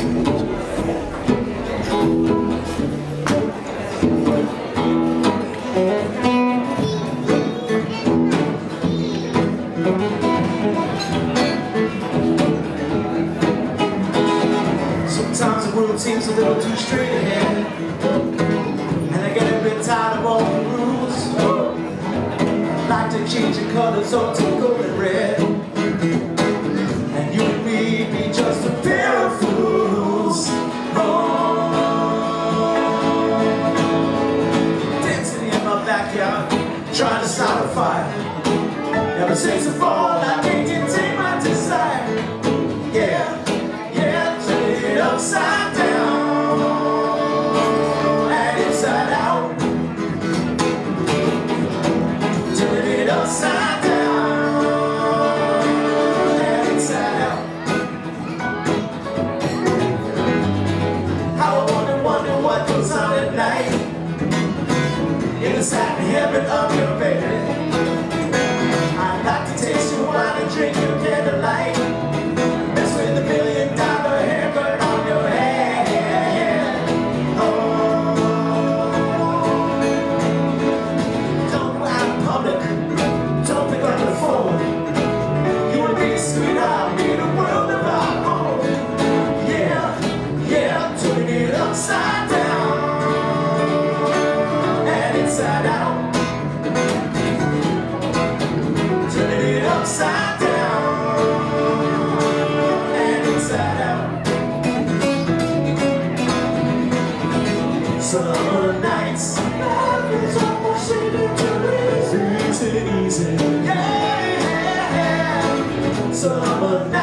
Sometimes the world seems a little too straight ahead And I get a bit tired of all the rules. Like to change the colors all to gold and red. And you and me be just backyard Trying to start a fire. Ever since the fall I can't contain inside the heaven of your bed, I'd like to taste your wine and drink it. summer nights. Easy, easy, yeah, yeah. Summer nights.